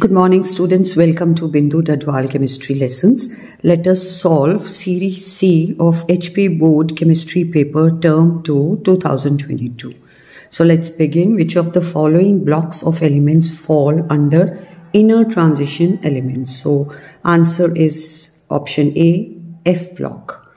Good morning students, welcome to Bindu Dhadwal chemistry lessons. Let us solve series C of HP board chemistry paper term 2 2022. So let's begin. Which of the following blocks of elements fall under inner transition elements? So answer is option A, F block.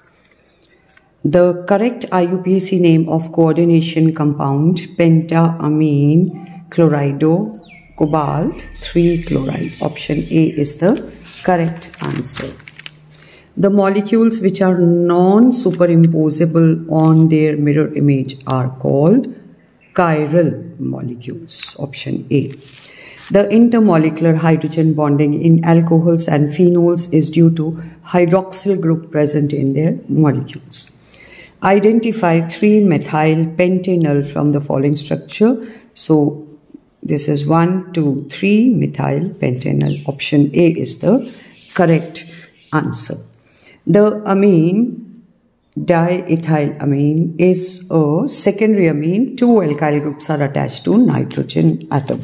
The correct IUPAC name of coordination compound pentamine chlorido cobalt 3 chloride. Option A is the correct answer. The molecules which are non-superimposable on their mirror image are called chiral molecules. Option A. The intermolecular hydrogen bonding in alcohols and phenols is due to hydroxyl group present in their molecules. Identify 3-methyl pentanol from the following structure. So this is 1, 2, 3 methyl pentanol. Option A is the correct answer. The amine diethylamine is a secondary amine. Two alkyl groups are attached to nitrogen atom.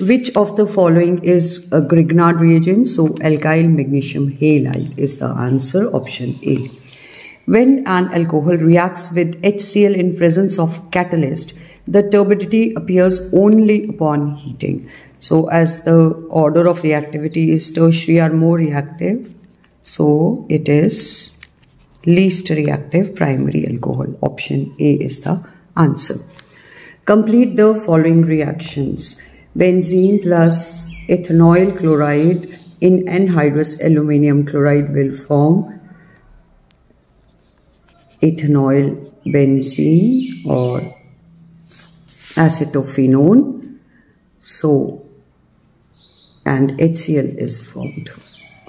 Which of the following is a Grignard reagent? So alkyl magnesium halide is the answer. Option A. When an alcohol reacts with HCl in presence of catalyst, the turbidity appears only upon heating. So as the order of reactivity is tertiary or more reactive, so it is least reactive primary alcohol. Option A is the answer. Complete the following reactions. Benzene plus ethanoyl chloride in anhydrous aluminium chloride will form ethanoyl benzene or acetophenone. So, and HCl is formed.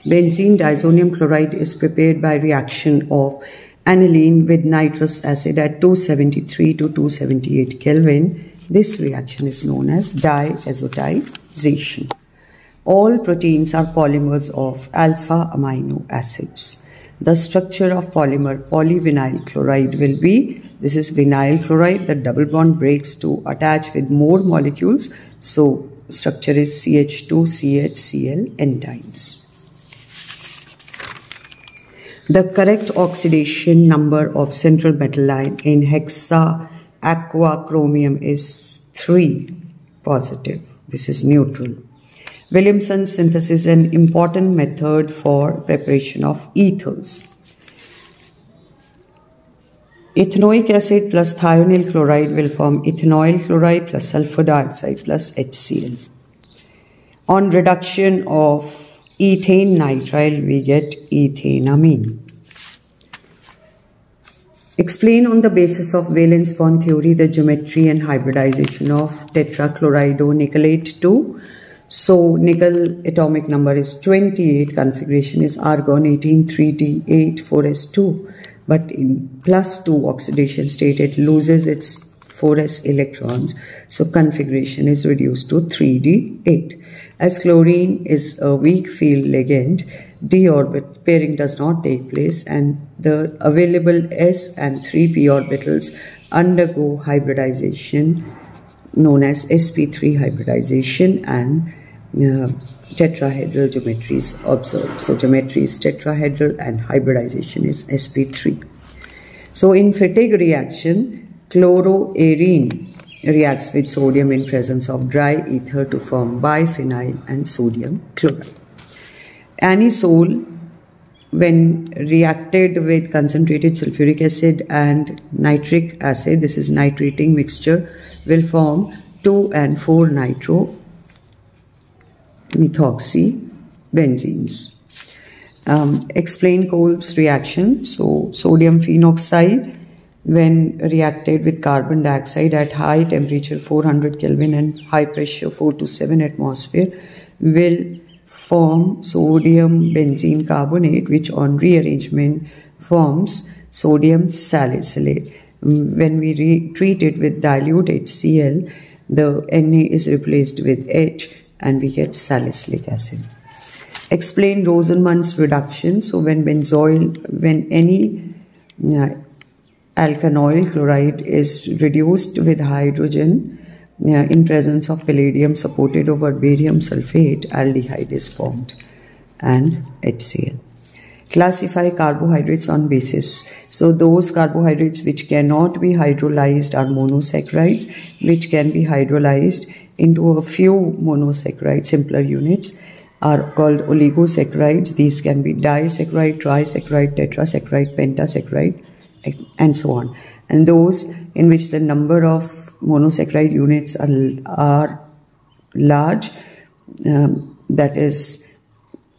Benzene diazonium chloride is prepared by reaction of aniline with nitrous acid at 273 to 278 Kelvin. This reaction is known as diazotization. All proteins are polymers of alpha amino acids the structure of polymer polyvinyl chloride will be this is vinyl chloride the double bond breaks to attach with more molecules. So structure is CH2CHCl n times the correct oxidation number of central metal line in hexa aqua chromium is 3 positive. This is neutral Williamson synthesis is an important method for preparation of ethers. Ethanoic acid plus thionyl chloride will form ethanoyl chloride plus sulfur dioxide plus HCl. On reduction of ethane nitrile, we get ethanamine. Explain on the basis of valence bond theory the geometry and hybridization of tetrachlorido 2 so nickel atomic number is 28, configuration is argon 18, 3D8, 4s2. But in plus 2 oxidation state, it loses its 4s electrons. So configuration is reduced to 3D8. As chlorine is a weak field ligand, d orbit pairing does not take place and the available s and 3p orbitals undergo hybridization known as sp3 hybridization and uh, tetrahedral geometry is observed. So geometry is tetrahedral and hybridization is sp3. So in Fittig reaction, chloroarene reacts with sodium in presence of dry ether to form biphenyl and sodium chloride. Anisole when reacted with concentrated sulfuric acid and nitric acid, this is nitrating mixture, will form 2 and 4 nitro methoxy benzenes. Um, explain Kolbe's reaction. So sodium phenoxide when reacted with carbon dioxide at high temperature 400 Kelvin and high pressure 4 to 7 atmosphere will form sodium benzene carbonate which on rearrangement forms sodium salicylate. When we treat it with dilute HCl, the Na is replaced with H and we get salicylic acid. Explain Rosenmund's reduction. So when benzoyl, when any uh, alkanoyl chloride is reduced with hydrogen uh, in presence of palladium supported over barium sulfate, aldehyde is formed and HCl. Classify carbohydrates on basis. So those carbohydrates which cannot be hydrolyzed are monosaccharides, which can be hydrolyzed into a few monosaccharide simpler units are called oligosaccharides. These can be disaccharide, trisaccharide, tetrasaccharide, pentasaccharide, and so on. And those in which the number of monosaccharide units are, are large, um, that is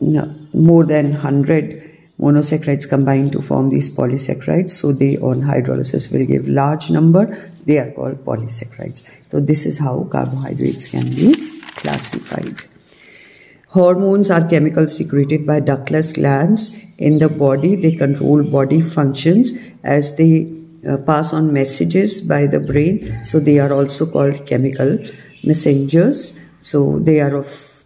more than 100 monosaccharides combine to form these polysaccharides. So they on hydrolysis will give large number. They are called polysaccharides. So this is how carbohydrates can be classified. Hormones are chemicals secreted by ductless glands in the body. They control body functions as they uh, pass on messages by the brain. So they are also called chemical messengers. So they are of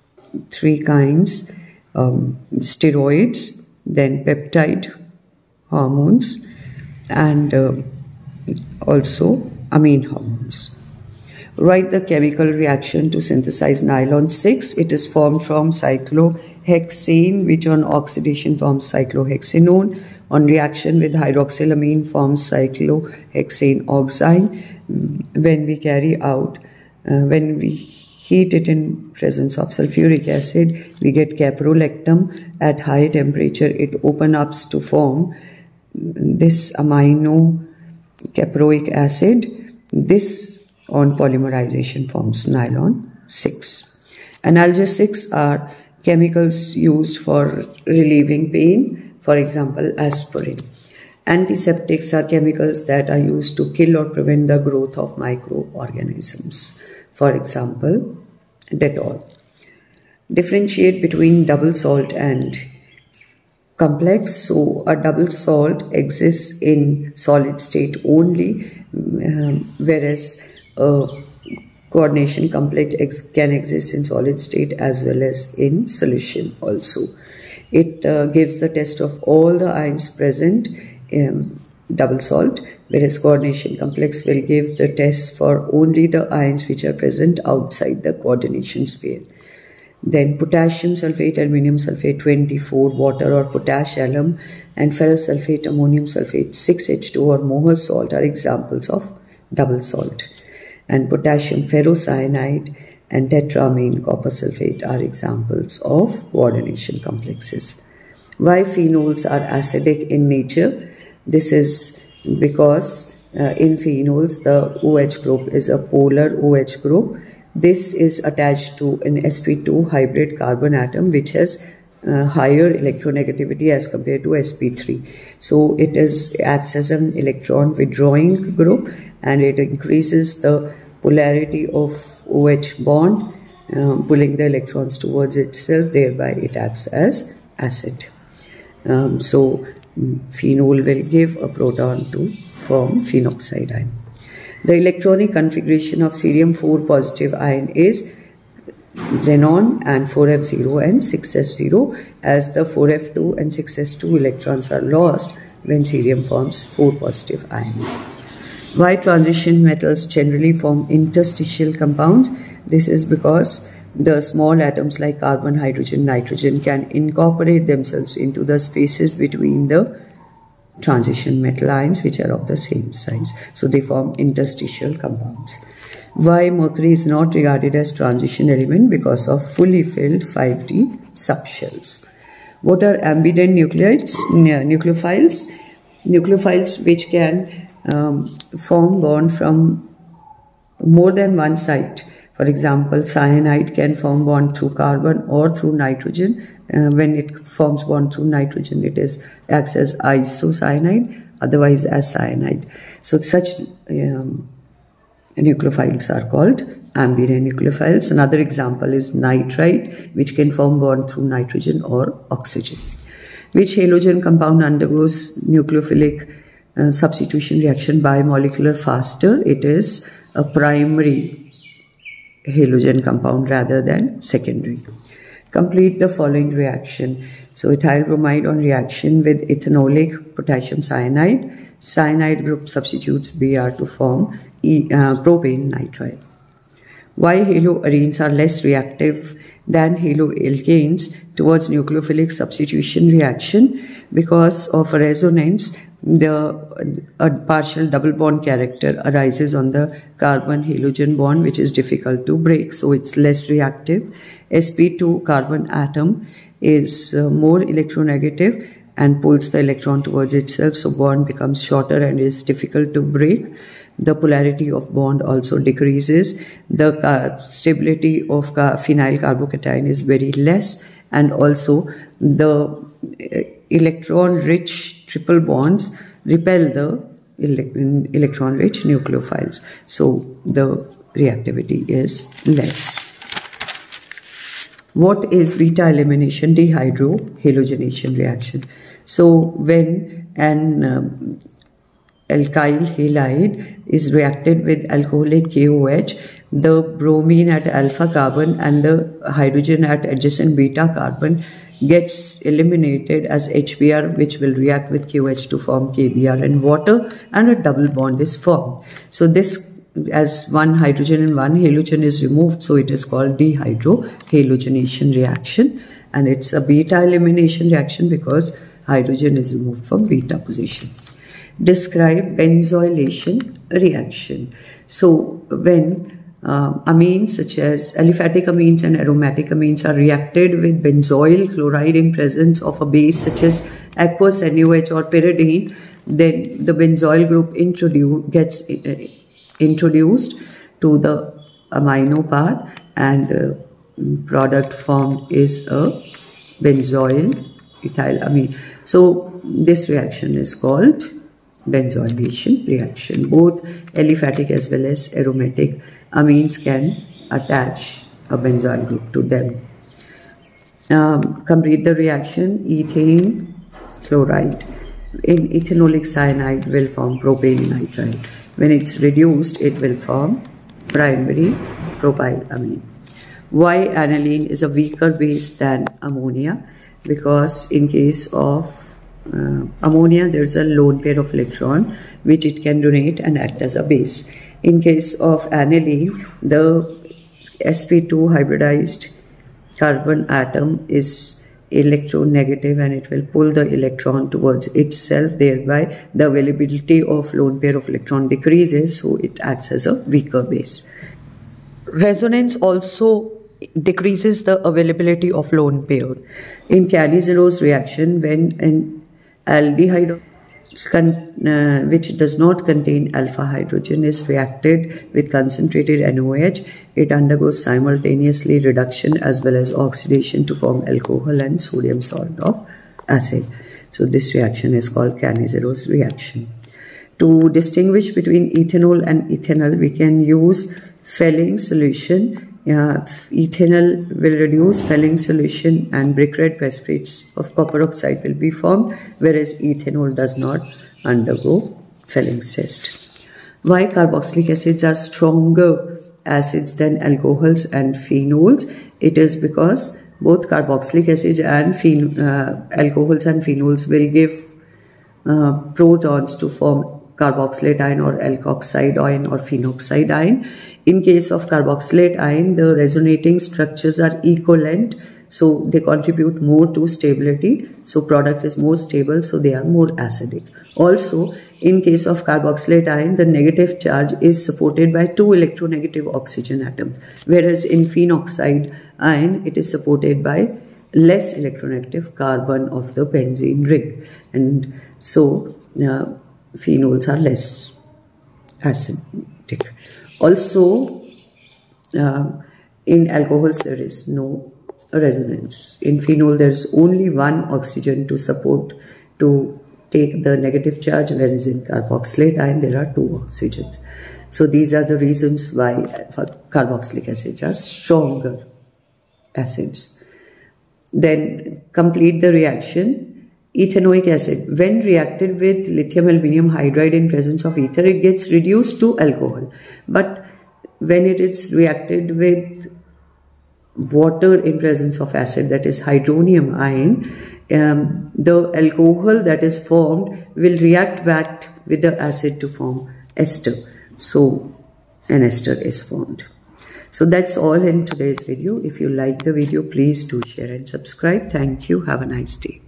three kinds. Um, steroids, then peptide hormones and uh, also amine hormones. Write the chemical reaction to synthesize nylon 6. It is formed from cyclohexane which on oxidation forms cyclohexanone. On reaction with hydroxylamine forms cyclohexane oxide. When we carry out, uh, when we heat it in presence of sulfuric acid, we get caprolactam. At high temperature, it opens up to form this amino caproic acid. This on polymerization forms nylon 6. Analgesics are chemicals used for relieving pain, for example, aspirin. Antiseptics are chemicals that are used to kill or prevent the growth of microorganisms. For example, Dettol. Differentiate between double salt and complex. So a double salt exists in solid state only, um, whereas a coordination complex ex can exist in solid state as well as in solution also. It uh, gives the test of all the ions present um, double salt whereas coordination complex will give the test for only the ions which are present outside the coordination sphere. Then potassium sulfate, aluminum sulfate 24, water or potash alum and ferrous sulfate, ammonium sulfate 6H2 or Mohr salt are examples of double salt. And potassium ferrocyanide and tetramine copper sulfate are examples of coordination complexes. Why phenols are acidic in nature? This is because uh, in phenols the OH group is a polar OH group. This is attached to an sp2 hybrid carbon atom which has uh, higher electronegativity as compared to sp3. So it is acts as an electron withdrawing group and it increases the polarity of OH bond um, pulling the electrons towards itself thereby it acts as acid. Um, so phenol will give a proton to form phenoxide ion. The electronic configuration of cerium 4 positive ion is xenon and 4f0 and 6s0 as the 4f2 and 6s2 electrons are lost when cerium forms 4 positive ion. Why transition metals generally form interstitial compounds? This is because the small atoms like carbon, hydrogen, nitrogen can incorporate themselves into the spaces between the transition metal ions which are of the same size. So they form interstitial compounds. Why mercury is not regarded as transition element because of fully filled 5D subshells. What are ambident nucleides, nucleophiles? Nucleophiles which can um, form bond from more than one site for example, cyanide can form bond through carbon or through nitrogen. Uh, when it forms bond through nitrogen, it is acts as isocyanide, otherwise as cyanide. So such um, nucleophiles are called ambident nucleophiles. Another example is nitrite, which can form bond through nitrogen or oxygen. Which halogen compound undergoes nucleophilic uh, substitution reaction bimolecular faster? It is a primary halogen compound rather than secondary. Complete the following reaction. So ethyl bromide on reaction with ethanolic potassium cyanide. Cyanide group substitutes Br to form e, uh, propane nitrile. Why haloarenes are less reactive than haloalkanes towards nucleophilic substitution reaction because of resonance the a partial double bond character arises on the carbon halogen bond which is difficult to break so it's less reactive. Sp2 carbon atom is uh, more electronegative and pulls the electron towards itself so bond becomes shorter and is difficult to break. The polarity of bond also decreases. The stability of phenyl carbocation is very less and also the uh, electron rich triple bonds repel the electron rich nucleophiles. So the reactivity is less. What is beta elimination dehydrohalogenation reaction? So when an um, alkyl halide is reacted with alcoholic KOH, the bromine at alpha carbon and the hydrogen at adjacent beta carbon gets eliminated as HBr which will react with QH to form KBr and water and a double bond is formed. So this as one hydrogen and one halogen is removed so it is called dehydrohalogenation reaction and it's a beta elimination reaction because hydrogen is removed from beta position. Describe benzoylation reaction. So when uh, amines such as aliphatic amines and aromatic amines are reacted with benzoyl chloride in presence of a base such as aqueous NaOH or pyridine, then the benzoyl group introduce, gets uh, introduced to the amino part and uh, product formed is a benzoyl ethylamine. So this reaction is called benzylation reaction. Both aliphatic as well as aromatic amines can attach a benzyl group to them. Um, complete the reaction, ethane chloride in ethanolic cyanide will form propane nitride. When it's reduced, it will form primary propylamine. Why aniline is a weaker base than ammonia? Because in case of uh, ammonia, there's a lone pair of electron which it can donate and act as a base. In case of aniline, the sp2 hybridized carbon atom is electronegative and it will pull the electron towards itself thereby the availability of lone pair of electron decreases so it acts as a weaker base. Resonance also decreases the availability of lone pair. In Cannizzaro reaction when an aldehyde uh, which does not contain alpha hydrogen is reacted with concentrated NOH. It undergoes simultaneously reduction as well as oxidation to form alcohol and sodium salt of acid. So this reaction is called Cannizzaro reaction. To distinguish between ethanal and ethanol, we can use Fehling solution ethanal will reduce Fehling solution and brick red precipitates of copper oxide will be formed whereas ethanol does not undergo Fehling test. Why carboxylic acids are stronger acids than alcohols and phenols? It is because both carboxylic acids and uh, alcohols and phenols will give uh, protons to form carboxylate ion or alkoxide ion or phenoxide ion. In case of carboxylate ion, the resonating structures are equivalent, so they contribute more to stability. So product is more stable, so they are more acidic. Also, in case of carboxylate ion, the negative charge is supported by two electronegative oxygen atoms, whereas in phenoxide ion, it is supported by less electronegative carbon of the benzene ring. And so, uh, phenols are less acidic. Also, uh, in alcohols there is no resonance. In phenol there is only one oxygen to support to take the negative charge whereas in carboxylate ion there are two oxygens. So these are the reasons why carboxylic acids are stronger acids. Then complete the reaction ethanoic acid. When reacted with lithium aluminium hydride in presence of ether, it gets reduced to alcohol. But when it is reacted with water in presence of acid, that is hydronium ion, um, the alcohol that is formed will react back with the acid to form ester. So, an ester is formed. So that's all in today's video. If you like the video, please do share and subscribe. Thank you. Have a nice day.